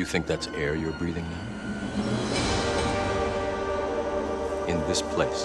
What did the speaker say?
You think that's air you're breathing now? In this place,